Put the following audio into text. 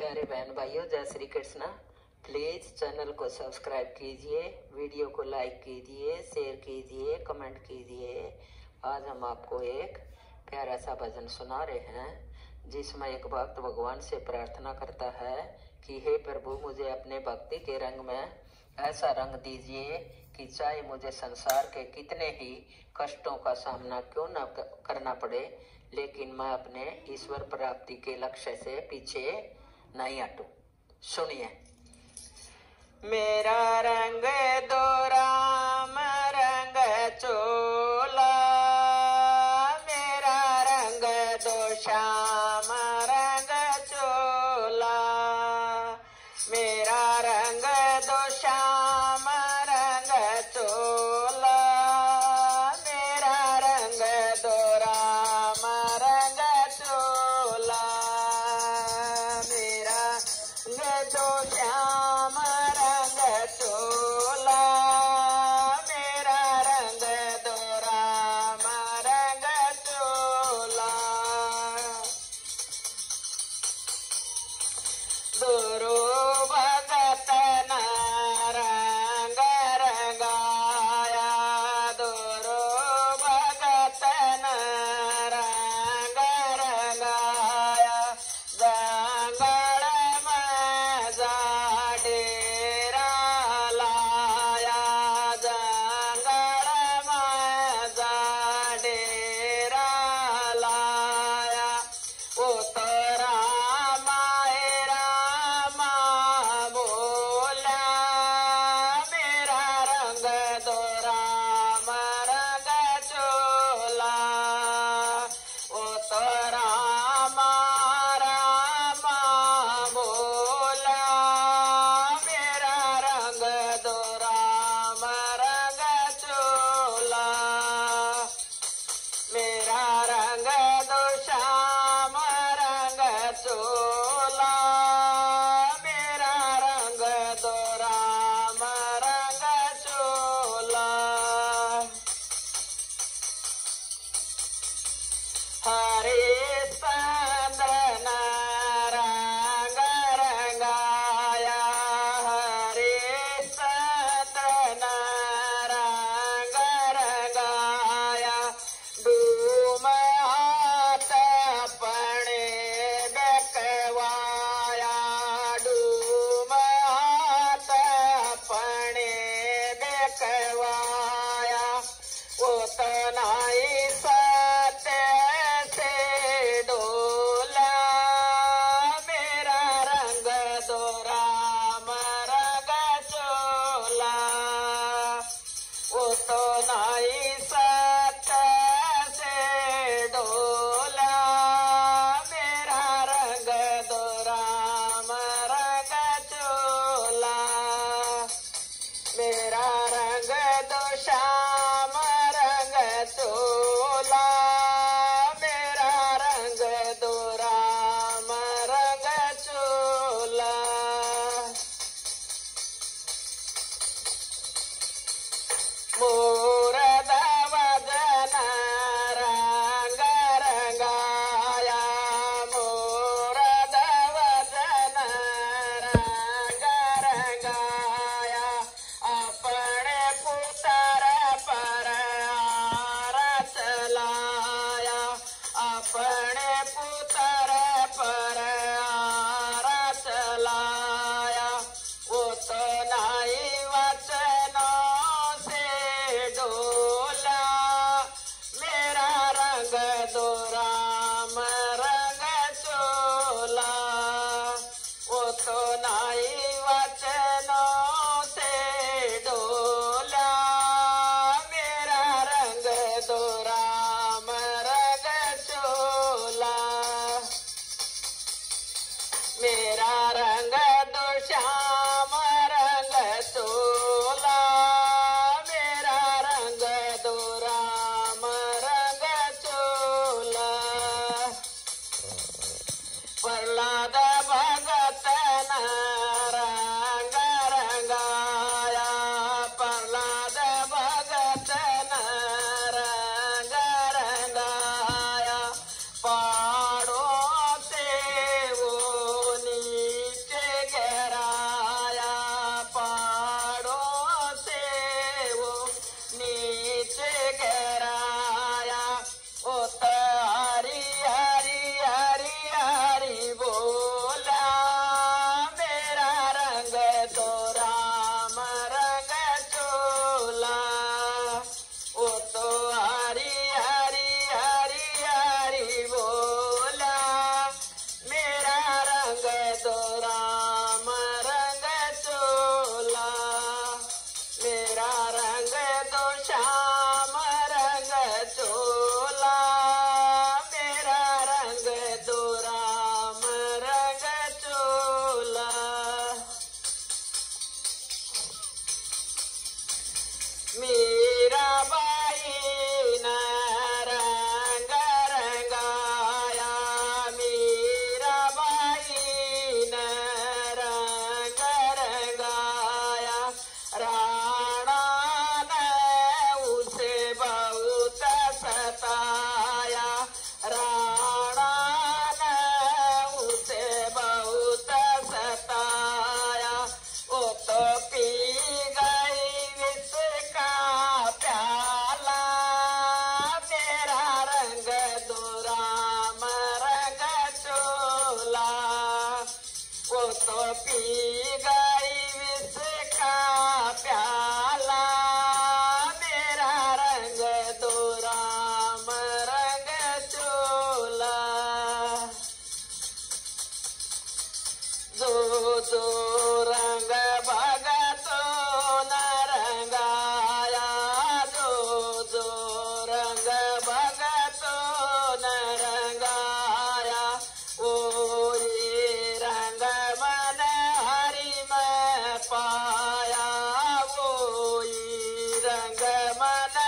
प्यारे बहन भाइयों, जय श्री कृष्णा। प्लीज़ चैनल को सब्सक्राइब कीजिए वीडियो को लाइक कीजिए शेयर कीजिए कमेंट कीजिए। आज हम आपको एक प्यारा सा भजन सुना रहे हैं, जिसमें एक भक्त भगवान से प्रार्थना करता है कि, हे प्रभु, मुझे अपने भक्ति के रंग में ऐसा रंग दीजिए कि चाहे मुझे संसार के कितने ही कष्टों का सामना क्यों न करना पड़े, लेकिन मैं अपने ईश्वर प्राप्ति के लक्ष्य से पीछे नहीं हटू। सुनिए। मेरा रंग दो राम रंग चोला। मेरा रंग दो श्याम। Sangamana.